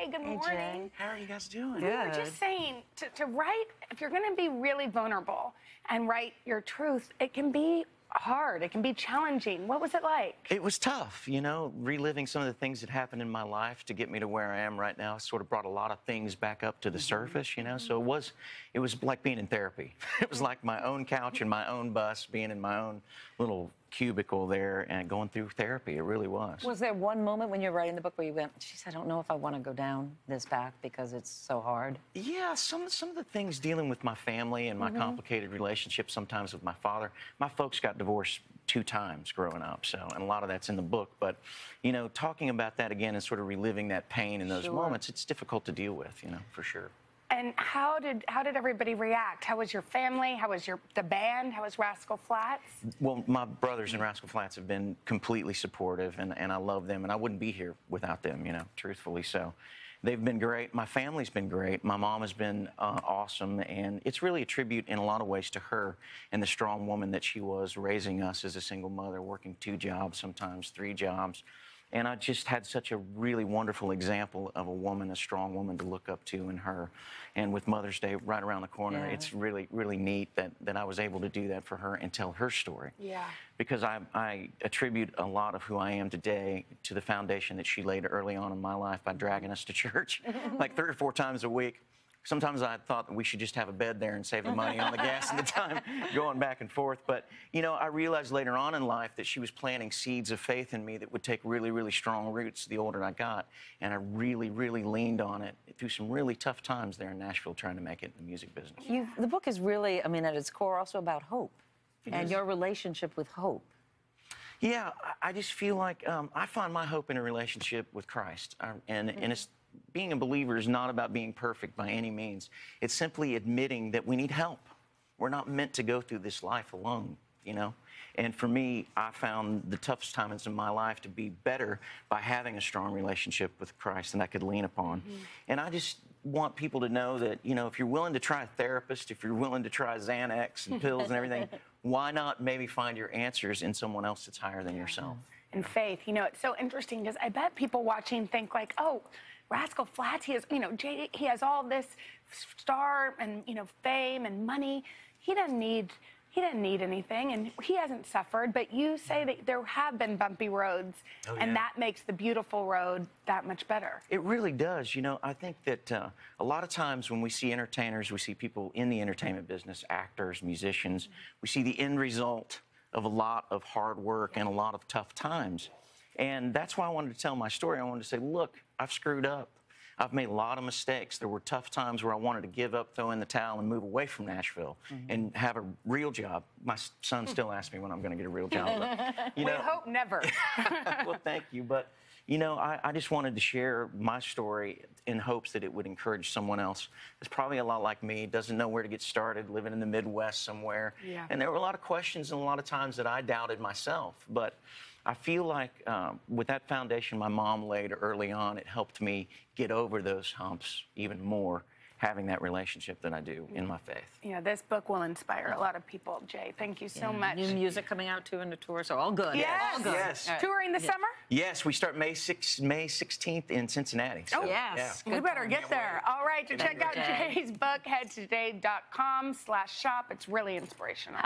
Jay, good Hey, morning. Jay. How are you guys doing? We were just saying to, to write, if you're going to be really vulnerable and write your truth, it can be hard. It can be challenging. What was it like? It was tough, you know, reliving some of the things that happened in my life to get me to where I am right now. Sort of brought a lot of things back up to the mm-hmm. surface, you know. So it was, it was like being in therapy. It was like my own couch and my own bus, being in my own little cubicle there and going through therapy. It really was. Was there one moment when you were writing the book where you went, geez, I don't know if I want to go down this path because it's so hard? Yeah, some some of the things dealing with my family and my mm-hmm. complicated relationship sometimes with my father. My folks got divorced two times growing up, so and a lot of that's in the book. But you know, talking about that again and sort of reliving that pain in those Sure. moments, it's difficult to deal with, you know, for sure. And how did how did everybody react? How was your family? How was your the band? How was Rascal Flatts? Well, my brothers in Rascal Flatts have been completely supportive, and, and I love them, and I wouldn't be here without them, you know, truthfully. So they've been great. My family's been great. My mom has been uh, awesome, and it's really a tribute in a lot of ways to her and the strong woman that she was raising us as a single mother, working two jobs, sometimes three jobs. And I just had such a really wonderful example of a woman, a strong woman to look up to in her. And with Mother's Day right around the corner, Yeah. it's really, really neat that, that I was able to do that for her and tell her story. Yeah. Because I, I attribute a lot of who I am today to the foundation that she laid early on in my life by dragging us to church like three or four times a week. Sometimes I thought that we should just have a bed there and save the money on the gas and the time going back and forth. But, you know, I realized later on in life that she was planting seeds of faith in me that would take really, really strong roots the older I got. And I really, really leaned on it through some really tough times there in Nashville trying to make it in the music business. You, the book is really, I mean, at its core, also about hope It and is. your relationship with hope. Yeah, I- just feel like um, I find my hope in a relationship with Christ, I, and mm-hmm. and it's being a believer is not about being perfect by any means. It's simply admitting that we need help. We're not meant to go through this life alone, you know. And for me, I found the toughest times in my life to be better by having a strong relationship with Christ that I could lean upon. Mm-hmm. And I just want people to know that, you know, if you're willing to try a therapist, if you're willing to try Xanax and pills and everything, why not maybe find your answers in someone else that's higher than yourself? and faith. You know, it's so interesting because I bet people watching think like, oh, Rascal Flatts, he has, you know, Jay, he has all this star and you know fame and money. He doesn't need. He didn't need anything, and he hasn't suffered. But you say that there have been bumpy roads, Oh, and that makes the beautiful road that much better. It really does. You know, I think that uh, a lot of times when we see entertainers, we see people in the entertainment business, actors, musicians, we see the end result of a lot of hard work and a lot of tough times. And that's why I wanted to tell my story. I wanted to say, look, I've screwed up. I've made a lot of mistakes. There were tough times where I wanted to give up, throw in the towel, and move away from Nashville mm-hmm. and have a real job. My son hmm. still asks me when I'm going to get a real job. but, you we know, hope never. well, thank you. But, you know, I, I just wanted to share my story in hopes that it would encourage someone else that's probably a lot like me, doesn't know where to get started, living in the Midwest somewhere. Yeah. And there were a lot of questions and a lot of times that I doubted myself. But I feel like um, with that foundation my mom laid early on, it helped me get over those humps even more, having that relationship than I do in my faith. yeah, this book will inspire a lot of people. Jay, thank you so much. New music coming out too in the tour, so all good. Yes. All good. Yes. All right. Touring the summer? Yes, we start May 6th, May 16th in Cincinnati. Oh, yes. yeah. We better get there. All right, to check out Jay. Jay's book, head to today.com slash shop. It's really inspirational.